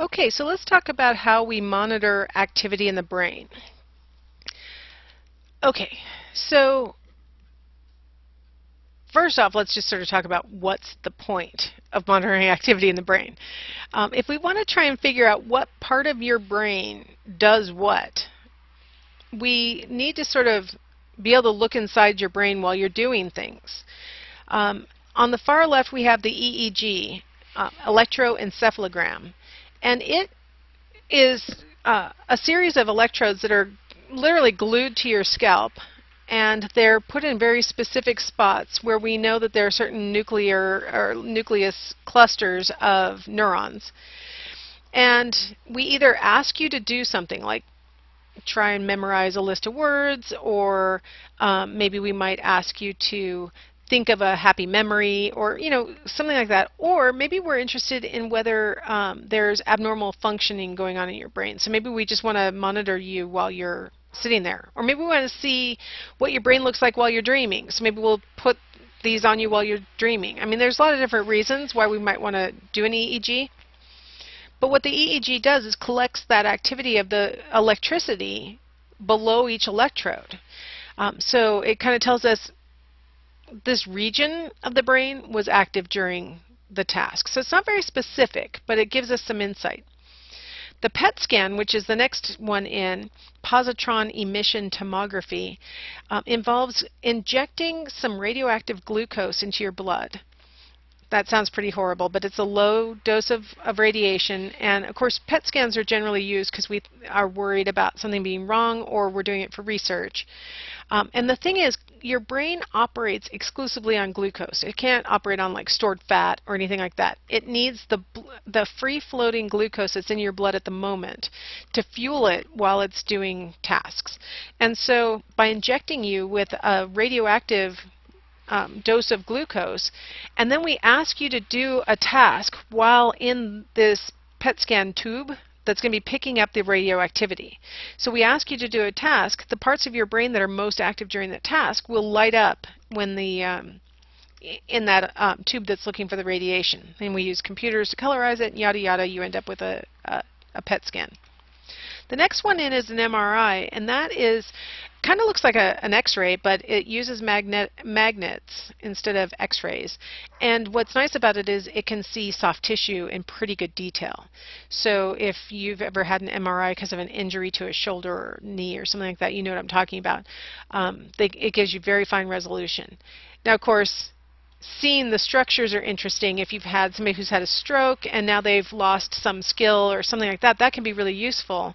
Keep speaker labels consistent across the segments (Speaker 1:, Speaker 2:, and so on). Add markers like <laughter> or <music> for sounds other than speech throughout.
Speaker 1: Okay, so let's talk about how we monitor activity in the brain. Okay, so first off, let's just sort of talk about what's the point of monitoring <laughs> activity in the brain. Um, if we want to try and figure out what part of your brain does what, we need to sort of be able to look inside your brain while you're doing things. Um, on the far left, we have the EEG, uh, electroencephalogram, and it is uh, a series of electrodes that are literally glued to your scalp and they're put in very specific spots where we know that there are certain nuclear or nucleus clusters of neurons. And we either ask you to do something like try and memorize a list of words, or um, maybe we might ask you to think of a happy memory or you know something like that. Or maybe we're interested in whether um, there's abnormal functioning going on in your brain. So maybe we just want to monitor you while you're sitting there. Or maybe we want to see what your brain looks like while you're dreaming. So maybe we'll put these on you while you're dreaming. I mean there's a lot of different reasons why we might want to do an EEG but what the EEG does is collects that activity of the electricity below each electrode. Um, so it kind of tells us this region of the brain was active during the task. So it's not very specific, but it gives us some insight. The PET scan, which is the next one in, positron emission tomography, um, involves injecting some radioactive glucose into your blood. That sounds pretty horrible, but it's a low dose of, of radiation. And of course, PET scans are generally used because we are worried about something being wrong or we're doing it for research. Um, and the thing is, your brain operates exclusively on glucose. It can't operate on like stored fat or anything like that. It needs the the free floating glucose that's in your blood at the moment to fuel it while it's doing tasks. And so by injecting you with a radioactive um, dose of glucose, and then we ask you to do a task while in this PET scan tube that's going to be picking up the radioactivity. So we ask you to do a task. The parts of your brain that are most active during that task will light up when the um, in that um, tube that's looking for the radiation. And we use computers to colorize it, yada yada. You end up with a, a, a PET scan. The next one in is an MRI, and that is kind of looks like a, an X-ray, but it uses magnet magnets instead of X-rays. And what's nice about it is it can see soft tissue in pretty good detail. So if you've ever had an MRI because of an injury to a shoulder or knee or something like that, you know what I'm talking about. Um, they, it gives you very fine resolution. Now, of course, seeing the structures are interesting. If you've had somebody who's had a stroke and now they've lost some skill or something like that, that can be really useful.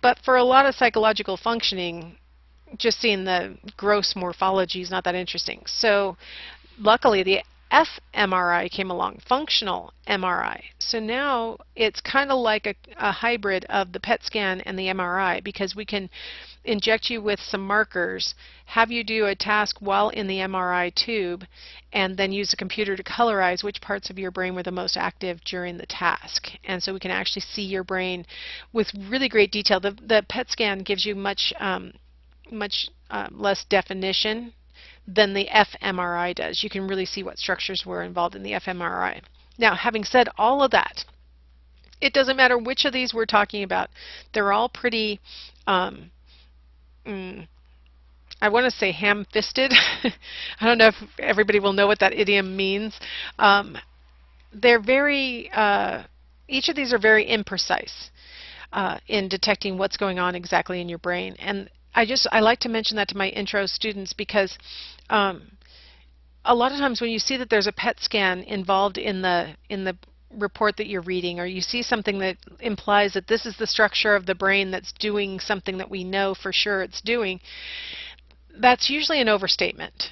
Speaker 1: But for a lot of psychological functioning, just seeing the gross morphology is not that interesting. So luckily the fMRI came along, functional MRI. So now it's kind of like a, a, hybrid of the PET scan and the MRI because we can inject you with some markers, have you do a task while in the MRI tube, and then use a computer to colorize which parts of your brain were the most active during the task. And so we can actually see your brain with really great detail. The, the PET scan gives you much um, much uh, less definition than the fMRI does. You can really see what structures were involved in the fMRI. Now, having said all of that, it doesn't matter which of these we're talking about. They're all pretty, um, mm, I want to say ham-fisted. <laughs> I don't know if everybody will know what that idiom means. Um, they're very, uh, each of these are very imprecise. Uh, in detecting what's going on exactly in your brain. And I just I like to mention that to my intro students because um, a lot of times when you see that there's a PET scan involved in the in the report that you're reading or you see something that implies that this is the structure of the brain that's doing something that we know for sure it's doing, that's usually an overstatement.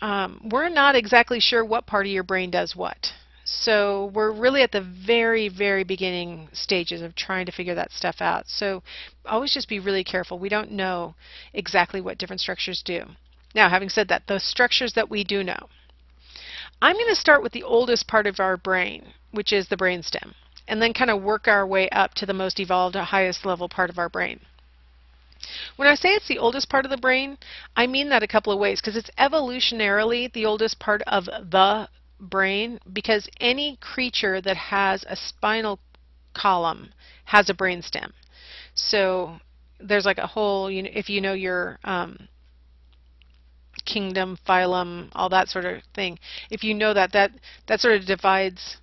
Speaker 1: Um, we're not exactly sure what part of your brain does what. So we're really at the very, very beginning stages of trying to figure that stuff out. So always just be really careful. We don't know exactly what different structures do. Now, having said that, the structures that we do know. I'm going to start with the oldest part of our brain, which is the brainstem, and then kind of work our way up to the most evolved, highest level part of our brain. When I say it's the oldest part of the brain, I mean that a couple of ways because it's evolutionarily the oldest part of the brain because any creature that has a spinal column has a brainstem. So there's like a whole, you know, if you know your um, kingdom, phylum, all that sort of thing, if you know that, that, that sort of divides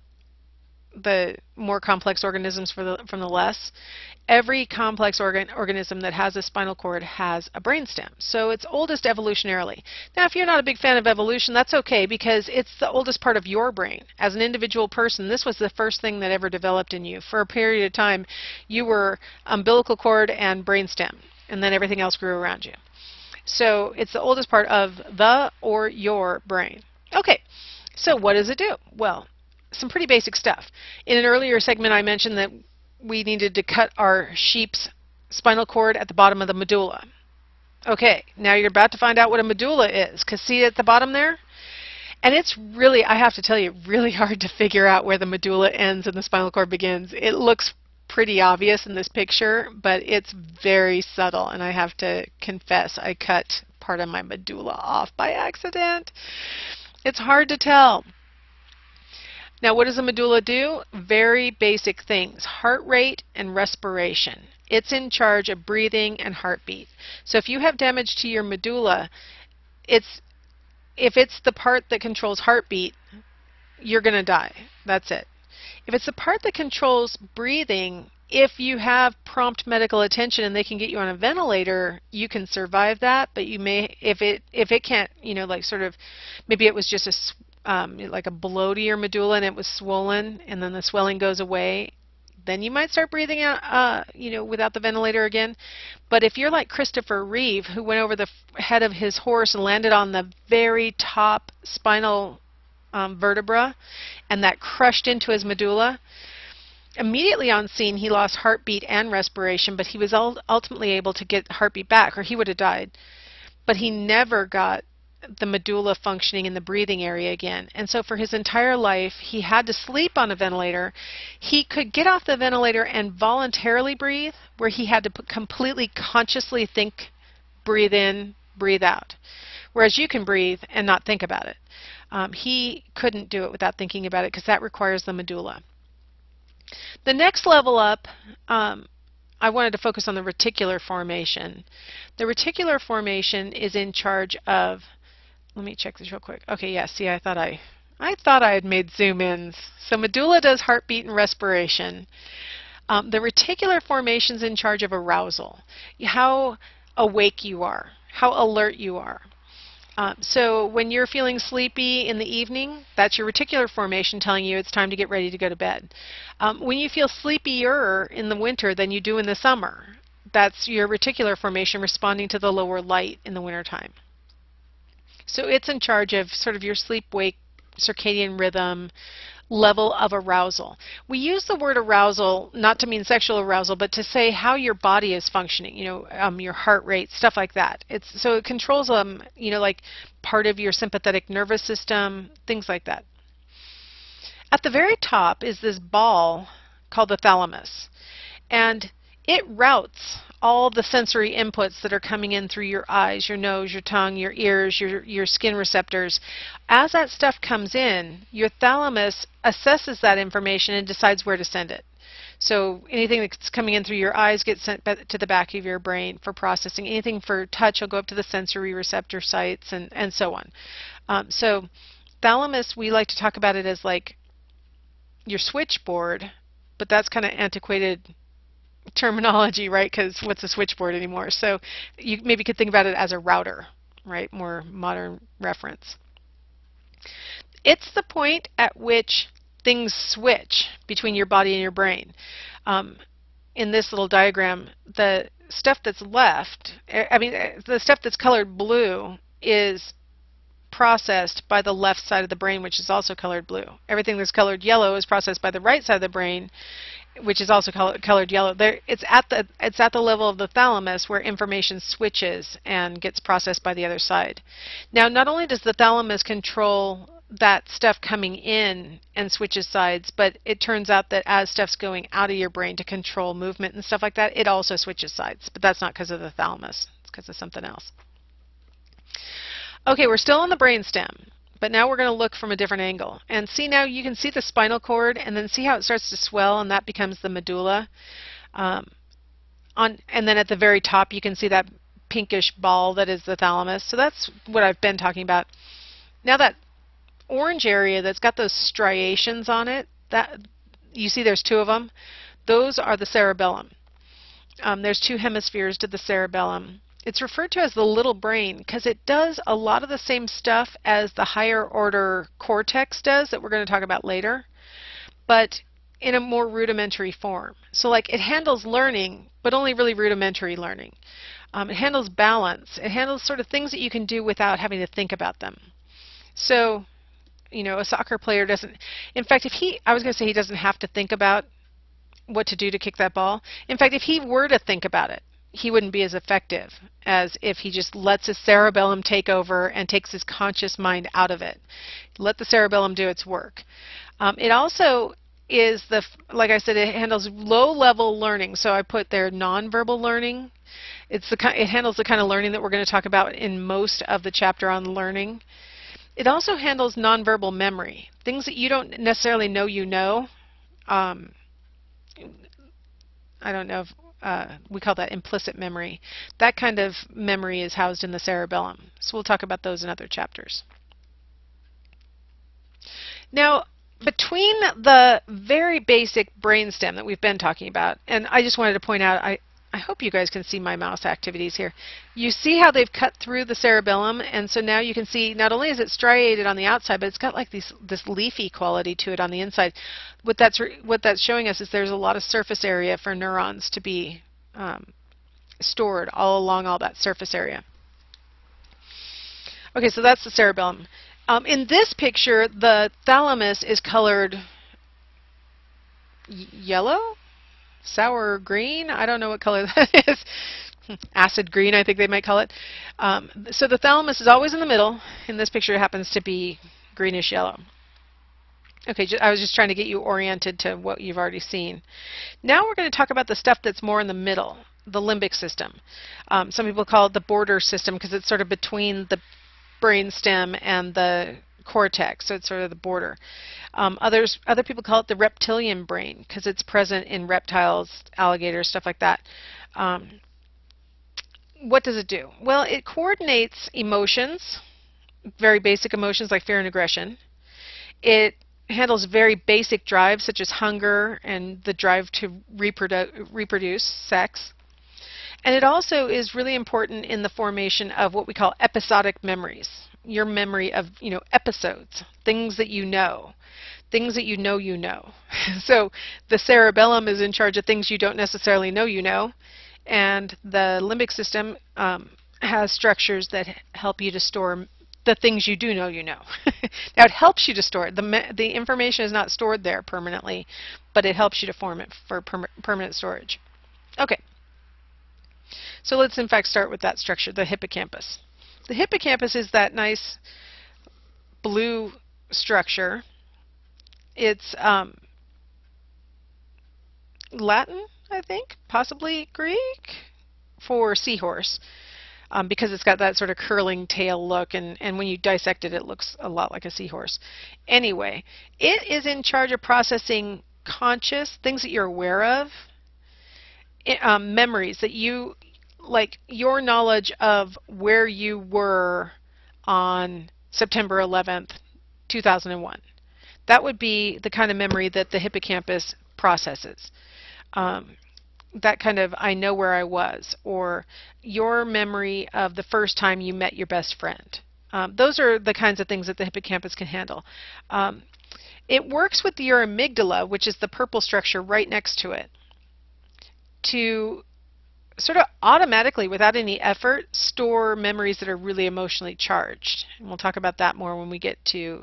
Speaker 1: the more complex organisms the, from the less. Every complex organ, organism that has a spinal cord has a brainstem. So it's oldest evolutionarily. Now, if you're not a big fan of evolution, that's okay because it's the oldest part of your brain. As an individual person, this was the first thing that ever developed in you. For a period of time, you were umbilical cord and brainstem, and then everything else grew around you. So it's the oldest part of the or your brain. Okay, so what does it do? Well, some pretty basic stuff. In an earlier segment, I mentioned that we needed to cut our sheep's spinal cord at the bottom of the medulla. Okay, now you're about to find out what a medulla is, because see at the bottom there? And it's really, I have to tell you, really <laughs> hard to figure out where the medulla ends and the spinal cord begins. It looks pretty obvious in this picture, but it's very subtle, and I have to confess I cut part of my medulla off by accident. It's hard to tell. Now, what does the medulla do? Very basic things heart rate and respiration. It's in charge of breathing and heartbeat. So, if you have damage to your medulla, it's if it's the part that controls heartbeat, you're going to die. That's it. If it's the part that controls breathing, if you have prompt medical attention and they can get you on a ventilator, you can survive that. But you may, if it if it can't, you know, like sort of, maybe it was just a um, like a blow to your medulla and it was swollen and then the swelling goes away, then you might start breathing out, uh, you know, without the ventilator again. But if you're like Christopher Reeve, who went over the head of his horse and landed on the very top spinal um, vertebra, and that crushed into his medulla, immediately on scene he lost heartbeat and respiration, but he was ultimately able to get heartbeat back, or he would have died. But he never got the medulla functioning in the breathing area again. And so for his entire life, he had to sleep on a ventilator. He could get off the ventilator and voluntarily breathe, where he had to completely consciously think, breathe in, breathe out. Whereas you can breathe and not think about it. Um, he couldn't do it without thinking about it because that requires the medulla. The next level up, um, I wanted to focus on the reticular formation. The reticular formation is in charge of let me check this real quick. Okay, yeah, see, I thought I, I thought I had made zoom ins. So medulla does heartbeat and respiration. Um, the reticular formation's in charge of arousal, how awake you are, how alert you are. Um, so when you're feeling sleepy in the evening, that's your reticular formation telling you it's time to get ready to go to bed. Um, when you feel sleepier in the winter than you do in the summer, that's your reticular formation responding to the lower light in the wintertime. So it's in charge of sort of your sleep-wake circadian rhythm, level of arousal. We use the word arousal not to mean sexual arousal, but to say how your body is functioning. You know, um, your heart rate, stuff like that. It's so it controls um, you know, like part of your sympathetic nervous system, things like that. At the very top is this ball called the thalamus, and it routes all the sensory inputs that are coming in through your eyes, your nose, your tongue, your ears, your, your skin receptors. As that stuff comes in, your thalamus assesses that information and decides where to send it. So anything that's coming in through your eyes gets sent to the back of your brain for processing. Anything for touch will go up to the sensory receptor sites and, and so on. Um, so thalamus, we like to talk about it as like your switchboard, but that's kind of antiquated terminology, right? Because what's a switchboard anymore? So you maybe could think about it as a router, right? More modern reference. It's the point at which things switch between your body and your brain. Um, in this little diagram, the stuff that's left, I mean, the stuff that's colored blue is processed by the left side of the brain, which is also colored blue. Everything that's colored yellow is processed by the right side of the brain, which is also color, colored yellow. There, it's at the it's at the level of the thalamus where information switches and gets processed by the other side. Now, not only does the thalamus control that stuff coming in and switches sides, but it turns out that as stuff's going out of your brain to control movement and stuff like that, it also switches sides. But that's not because of the thalamus; it's because of something else. Okay, we're still on the brainstem. But now we're going to look from a different angle. And see now you can see the spinal cord and then see how it starts to swell and that becomes the medulla. Um, on, and then at the very top you can see that pinkish ball that is the thalamus. So that's what I've been talking about. Now that orange area that's got those striations on it, that you see there's two of them, those are the cerebellum. Um, there's two hemispheres to the cerebellum. It's referred to as the little brain because it does a lot of the same stuff as the higher order cortex does that we're going to talk about later, but in a more rudimentary form. So like it handles learning, but only really rudimentary learning. Um, it handles balance. It handles sort of things that you can do without having to think about them. So, you know, a soccer player doesn't, in fact, if he, I was going to say he doesn't have to think about what to do to kick that ball. In fact, if he were to think about it, he wouldn't be as effective as if he just lets his cerebellum take over and takes his conscious mind out of it. Let the cerebellum do its work. Um, it also is the, like I said, it handles low-level learning. So I put there nonverbal learning. It's the it handles the kind of learning that we're going to talk about in most of the chapter on learning. It also handles nonverbal memory, things that you don't necessarily know you know. Um, I don't know if uh, we call that implicit memory. That kind of memory is housed in the cerebellum. So we'll talk about those in other chapters. Now, between the very basic brainstem that we've been talking about, and I just wanted to point out, I, I hope you guys can see my mouse activities here. You see how they've cut through the cerebellum, and so now you can see not only is it striated on the outside, but it's got like these, this leafy quality to it on the inside. What that's, what that's showing us is there's a lot of surface area for neurons to be um, stored all along all that surface area. Okay, so that's the cerebellum. Um, in this picture, the thalamus is colored yellow? Sour green. I don't know what color <laughs> that is. Acid green, I think they might call it. Um, so the thalamus is always in the middle. In this picture, it happens to be greenish yellow. Okay, I was just trying to get you oriented to what you've already seen. Now we're going to talk about the stuff that's more in the middle, the limbic system. Um, some people call it the border system because it's sort of between the brainstem and the cortex, so it's sort of the border. Um, others, other people call it the reptilian brain because it's present in reptiles, alligators, stuff like that. Um, what does it do? Well, it coordinates emotions, very basic emotions like fear and aggression. It handles very basic drives such as hunger and the drive to reprodu reproduce, sex. And it also is really important in the formation of what we call episodic memories your memory of you know episodes, things that you know, things that you know you know. <laughs> so the cerebellum is in charge of things you don't necessarily know you know, and the limbic system um, has structures that help you to store the things you do know you know. <laughs> now it helps you to store it. The, the information is not stored there permanently, but it helps you to form it for per permanent storage. Okay. So let's in fact start with that structure, the hippocampus. The hippocampus is that nice blue structure. It's um, Latin, I think, possibly Greek, for seahorse. Um, because it's got that sort of curling tail look, and, and when you dissect it, it looks a lot like a seahorse. Anyway, it is in charge of processing conscious, things that you're aware of, um, memories that you like your knowledge of where you were on September 11th, 2001. That would be the kind of memory that the hippocampus processes. Um, that kind of I know where I was, or your memory of the first time you met your best friend. Um, those are the kinds of things that the hippocampus can handle. Um, it works with your amygdala, which is the purple structure right next to it, to sort of automatically, without any effort, store memories that are really emotionally charged. And we'll talk about that more when we get to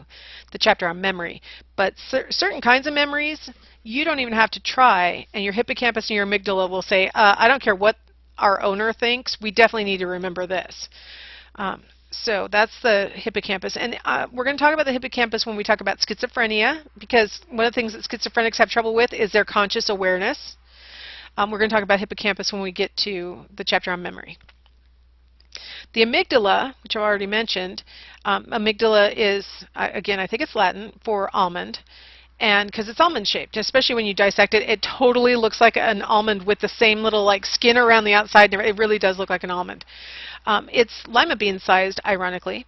Speaker 1: the chapter on memory. But cer certain kinds of memories, you don't even have to try, and your hippocampus and your amygdala will say, uh, I don't care what our owner thinks, we definitely need to remember this. Um, so that's the hippocampus. And uh, we're going to talk about the hippocampus when we talk about schizophrenia, because one of the things that schizophrenics have trouble with is their conscious awareness. Um, we're going to talk about hippocampus when we get to the chapter on memory. The amygdala, which I've already mentioned, um, amygdala is, again, I think it's Latin for almond, and because it's almond shaped, especially when you dissect it, it totally looks like an almond with the same little like skin around the outside. It really does look like an almond. Um, it's lima bean sized, ironically.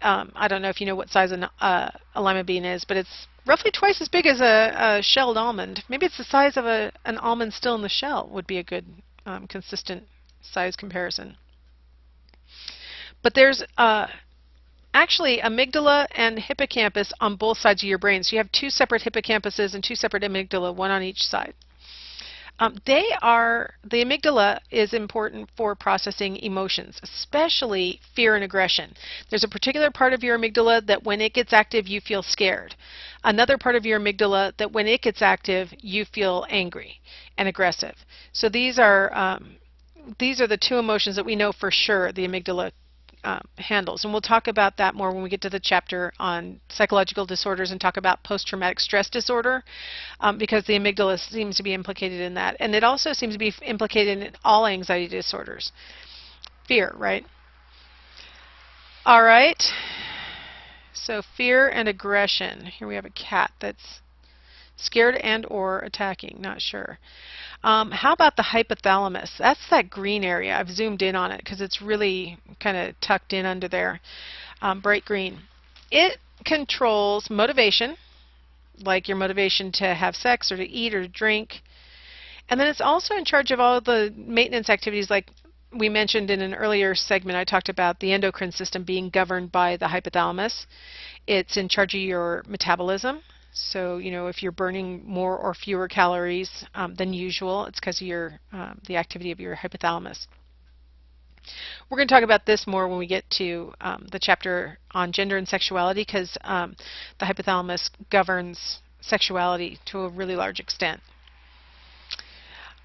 Speaker 1: Um, I don't know if you know what size an, uh, a lima bean is, but it's roughly twice as big as a, a shelled almond. Maybe it's the size of a, an almond still in the shell would be a good um, consistent size comparison. But there's uh, actually amygdala and hippocampus on both sides of your brain. So you have two separate hippocampuses and two separate amygdala, one on each side. Um, they are, the amygdala is important for processing emotions, especially fear and aggression. There's a particular part of your amygdala that when it gets active, you feel scared. Another part of your amygdala that when it gets active, you feel angry and aggressive. So these are, um, these are the two emotions that we know for sure the amygdala um, handles. And we'll talk about that more when we get to the chapter on psychological disorders and talk about post-traumatic stress disorder um, because the amygdala seems to be implicated in that. And it also seems to be implicated in all anxiety disorders. Fear, right? All right. So fear and aggression. Here we have a cat that's scared and or attacking, not sure. Um, how about the hypothalamus? That's that green area. I've zoomed in on it because it's really kind of tucked in under there, um, bright green. It controls motivation, like your motivation to have sex or to eat or to drink. And then it's also in charge of all the maintenance activities like we mentioned in an earlier segment, I talked about the endocrine system being governed by the hypothalamus. It's in charge of your metabolism, so, you know, if you're burning more or fewer calories um, than usual, it's because of your um, the activity of your hypothalamus. We're going to talk about this more when we get to um, the chapter on gender and sexuality because um, the hypothalamus governs sexuality to a really large extent.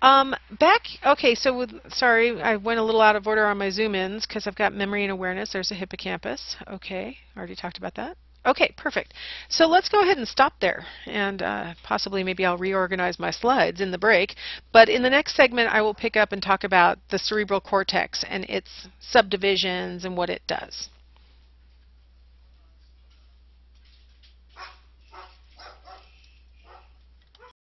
Speaker 1: Um, back, okay, so with, sorry, I went a little out of order on my zoom-ins because I've got memory and awareness. There's a hippocampus. Okay, already talked about that. Okay, perfect. So let's go ahead and stop there, and uh, possibly maybe I'll reorganize my slides in the break. But in the next segment, I will pick up and talk about the cerebral cortex and its subdivisions and what it does.